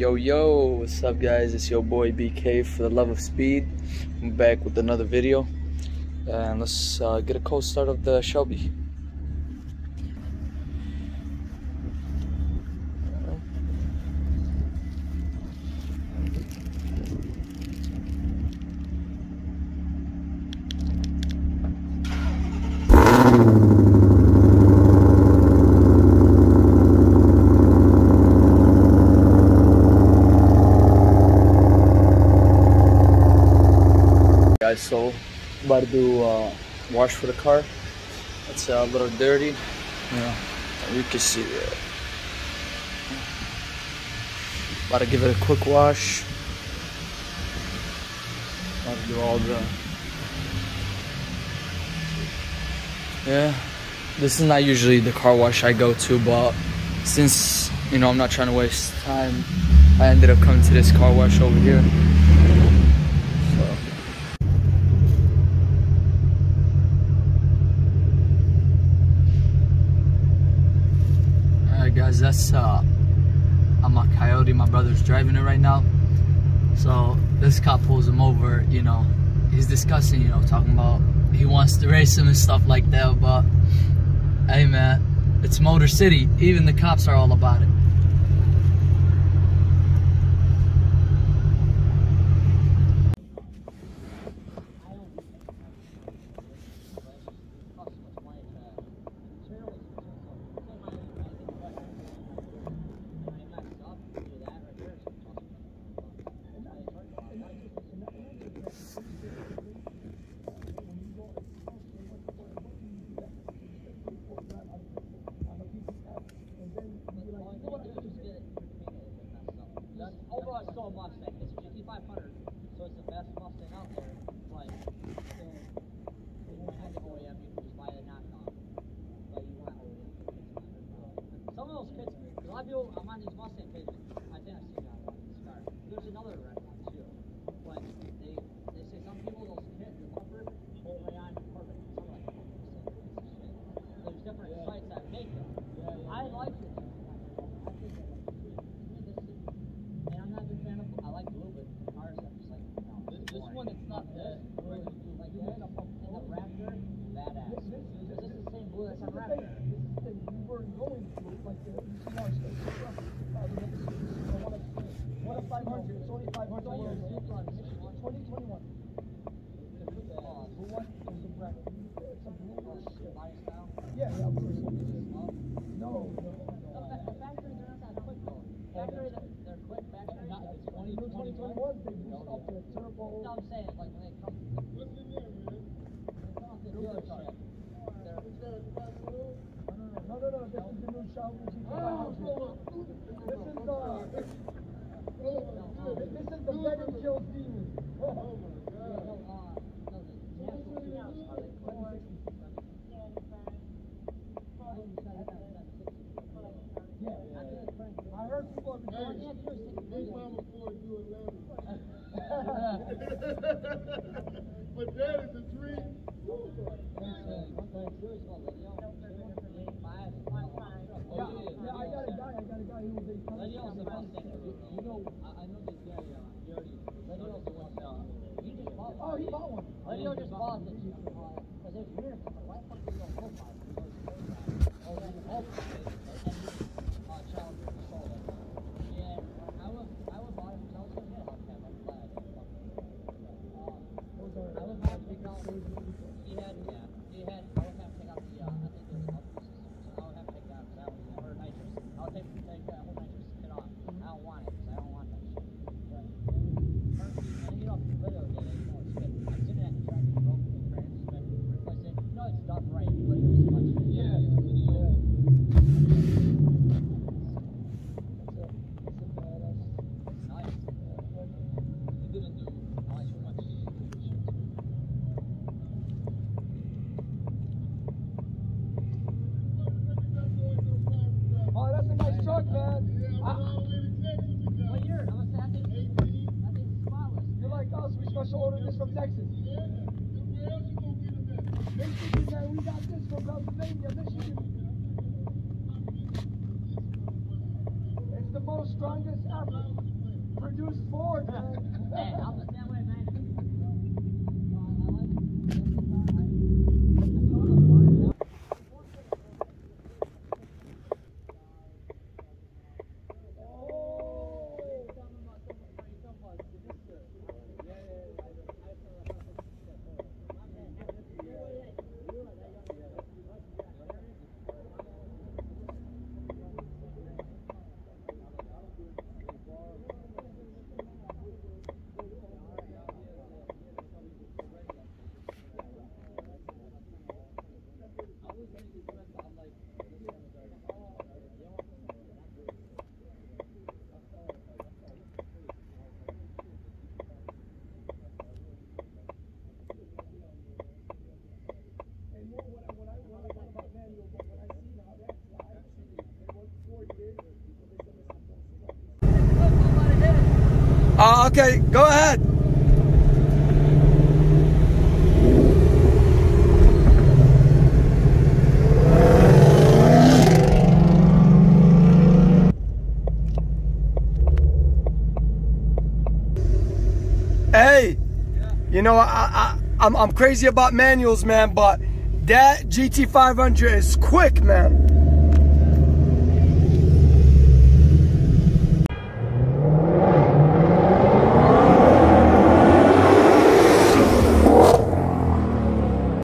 yo, yo, what's up guys? It's your boy BK for the love of speed. I'm back with another video. And let's uh, get a cold start of the Shelby. Guys so about to do uh, wash for the car. It's a little dirty. Yeah. You can see it. About to give it a quick wash. About to do all the yeah. This is not usually the car wash I go to but since you know I'm not trying to waste time I ended up coming to this car wash over here guys. That's uh i'm a coyote. My brother's driving it right now. So this cop pulls him over you know. He's discussing you know talking about he wants to race him and stuff like that but hey man it's motor city. Even the cops are all about it overall it's still a Mustang. It's a GT500, so it's the best Mustang out there. But still, you have the OEM, you can just buy the knockoff. But you want OEM. Some of those kits, a lot of people, I'm on these Mustang pages. I think I've seen that one. This car. There's another red one too. But they they say some people those kits, the bumper, hold right on perfect. Some like there's different sites that make them. I like it. I think that and I'm not a big fan of. I like blue, but cars are just like. No, This, this one, it's not the. Like you had in the Raptor, badass. This, this is the same blue that's on Raptor. This is the thing, we weren't going to, like, uh, the ECR stuff. One of five hundred, it's only five hundred. Twenty twenty-one. Who won? It a Brett. It's a blue. Body style. Yeah, yeah, of course. No, no, The no. factory, they're not that quick though. Factory, they're, they're quick. Factory, not it's Twenty 20, twenty 21. twenty-one, they moved up to turbo. No, I'm saying like when they come. What's in there, man? They come off the dealership. They're. No, no, no, this is the new Shelby GT500. This is, uh, this is the Better Kills Demon. No, no, the natural tunes are they quick? Yeah, I heard people have been Well, doing yeah, yours is- But that is a dream. Oh, he bought one. Radio just bought it, uh, cause it's weird, cause why the fuck do you go profile? Oh, then the profile, and he, uh, Challenger sold it. Yeah, I was, I was bought it, I was gonna get a left hand, I'm glad. Uh, I was bought it because he had, yeah, he had, I would have to take out the, uh, I think it was up system, so I would have to take that, cause I was, or nitrous, I would take, take that whole nitrous kit off, I don't want it, cause I don't want that shit. But, and you know, the video did it, you know, it's good. I did it at the track, it broke the cranks, but replaced it. You know, it's done right, but it was much. Yeah, yeah. It's a, it's a badass. Nice. You didn't do, not too much. Oh, that's a nice truck, man. I, What year? I'm gonna say, I think, I think it's spotless. you're like us, we special ordered this from Texas. Michigan, man, we got this from Pennsylvania, Michigan. It's the most strongest ever. produce Ford, man. Hey, I'm the same way, man. And more what I, what I, what I like about manual, but when I see how that drives, and what Ford did, when they said, listen, don't stop. Uh, okay, go ahead. Hey, you know I, I I'm I'm crazy about manuals, man, but that GT500 is quick, man.